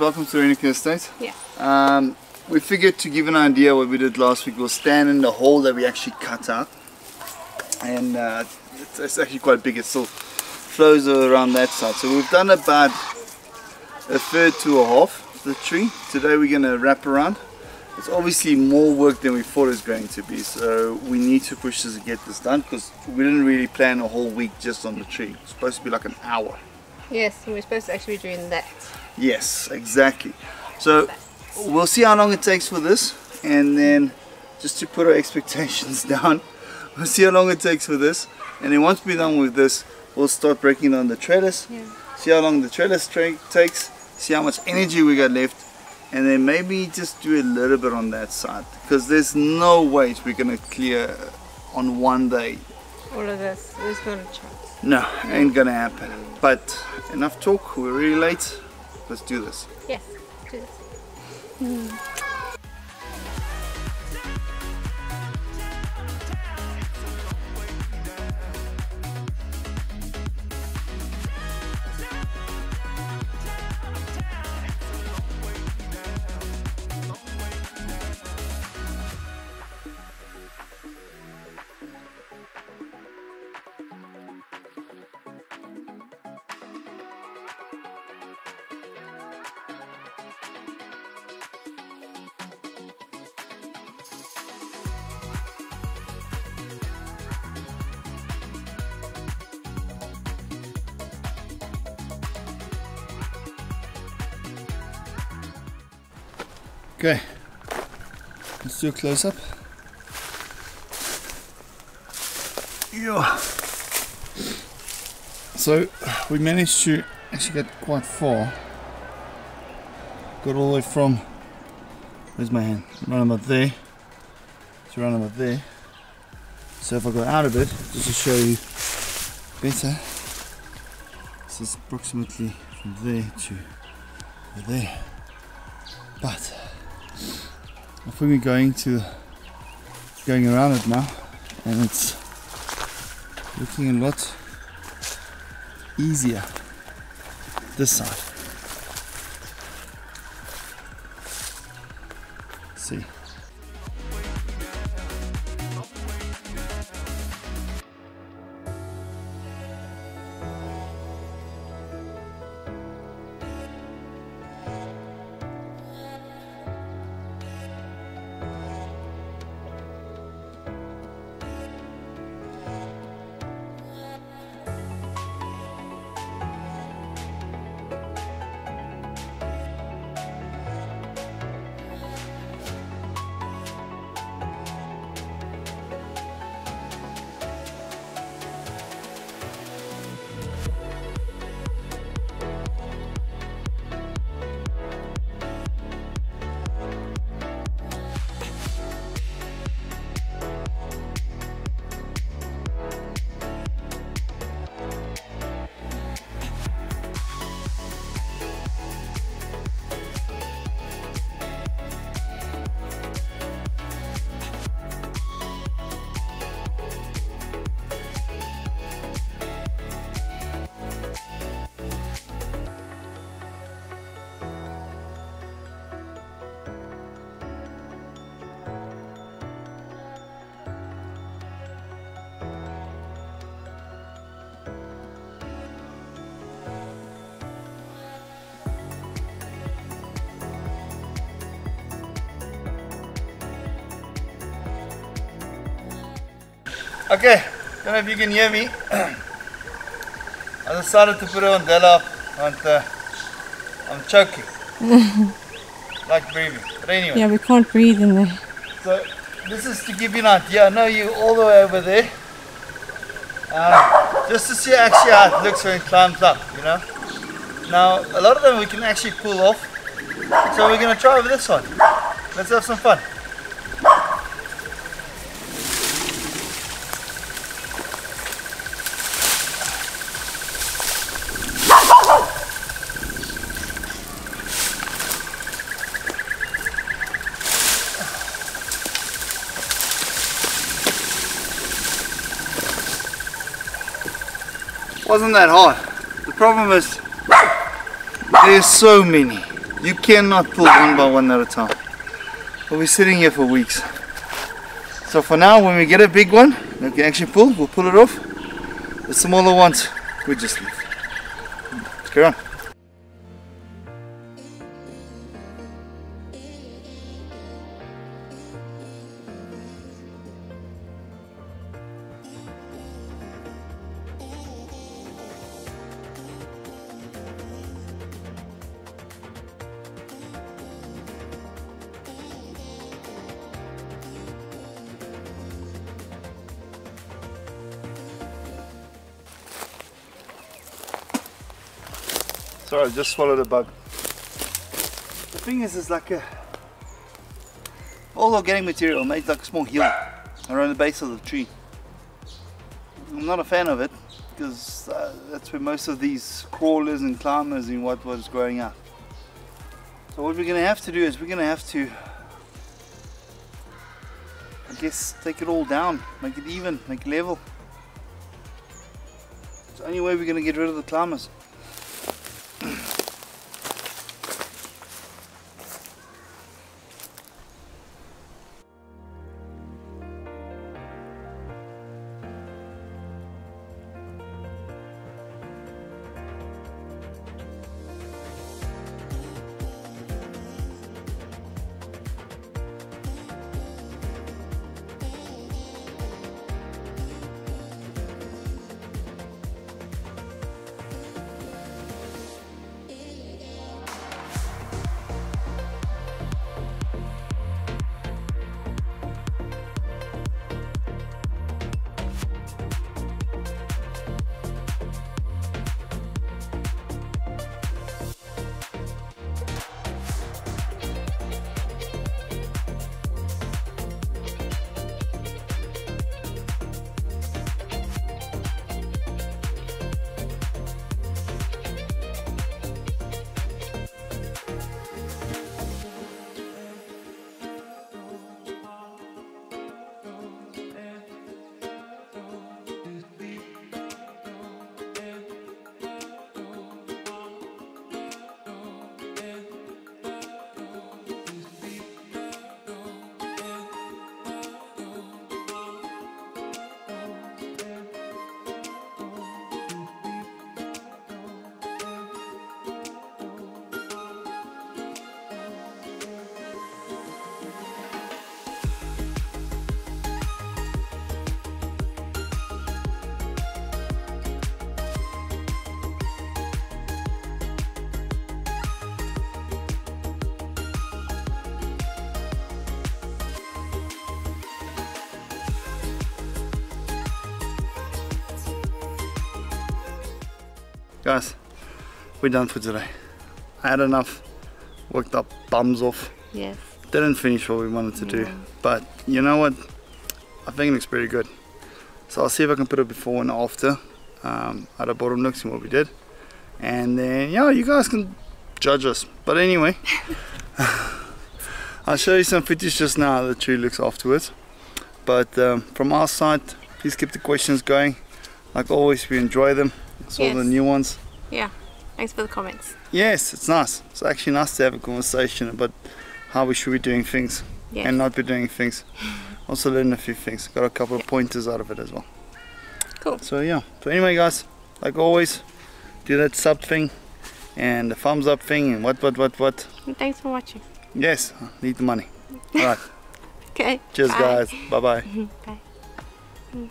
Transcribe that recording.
welcome to Reynecke Estate. Yeah. Um, we figured to give an idea what we did last week, we'll stand in the hole that we actually cut out. And uh, it's, it's actually quite big, it still flows around that side. So we've done about a third to a half of the tree. Today we're going to wrap around. It's obviously more work than we thought it was going to be, so we need to push this to get this done because we didn't really plan a whole week just on the tree. It's supposed to be like an hour. Yes, and we're supposed to actually be doing that. Yes, exactly. So we'll see how long it takes for this and then just to put our expectations down, we'll see how long it takes for this and then once we're done with this, we'll start breaking down the trellis, Yeah. see how long the trellis tra takes, see how much energy we got left and then maybe just do a little bit on that side because there's no way we're going to clear on one day. All of this. There's not a chance. No, ain't gonna happen. But enough talk, we're really late. Let's do this. Yes. Do this. Okay, let's do a close up. Yeah. So we managed to actually get quite far. Got all the way from where's my hand? Around about there. It's around about there. So if I go out of it, just to show you better. This is approximately from there to there. But I think we're going to going around it now and it's looking a lot easier this side. Okay, don't know if you can hear me. I decided to put it on Della and uh, I'm choking. like breathing. But anyway, Yeah, we can't breathe in there. so this is to give you an idea. I know you all the way over there. Uh, just to see actually how it looks when it climbs up, you know. Now, a lot of them we can actually pull off. So we're going to try over this one. Let's have some fun. Wasn't that hard. The problem is there's so many. You cannot pull one by one at a time. We'll be sitting here for weeks. So for now, when we get a big one, we can actually pull, we'll pull it off. The smaller ones, we just leave. Let's go on. Sorry, I just swallowed a bug. The thing is, it's like a all organic material made like a small hill around the base of the tree. I'm not a fan of it because uh, that's where most of these crawlers and climbers and what was growing up. So what we're going to have to do is we're going to have to, I guess, take it all down, make it even, make it level. It's the only way we're going to get rid of the climbers. Guys, we're done for today. I had enough, worked up bums off. Yes. Didn't finish what we wanted to do, but you know what? I think it looks pretty good. So I'll see if I can put a before and after um, at the bottom looks and what we did. And then, yeah, you guys can judge us. But anyway, I'll show you some footage just now the tree looks afterwards. But um, from our side, please keep the questions going. Like always, we enjoy them. Saw the new ones. Yeah. Thanks for the comments. Yes, it's nice. It's actually nice to have a conversation about how we should be doing things Yes. and not be doing things. Also learn a few things. Got a couple of pointers out of it as well. Cool. So yeah. So anyway guys, like always, do that sub thing and the thumbs up thing and what what what what. And thanks for watching. Yes, need the money. Alright. Okay. Cheers bye. guys. Bye bye. Bye.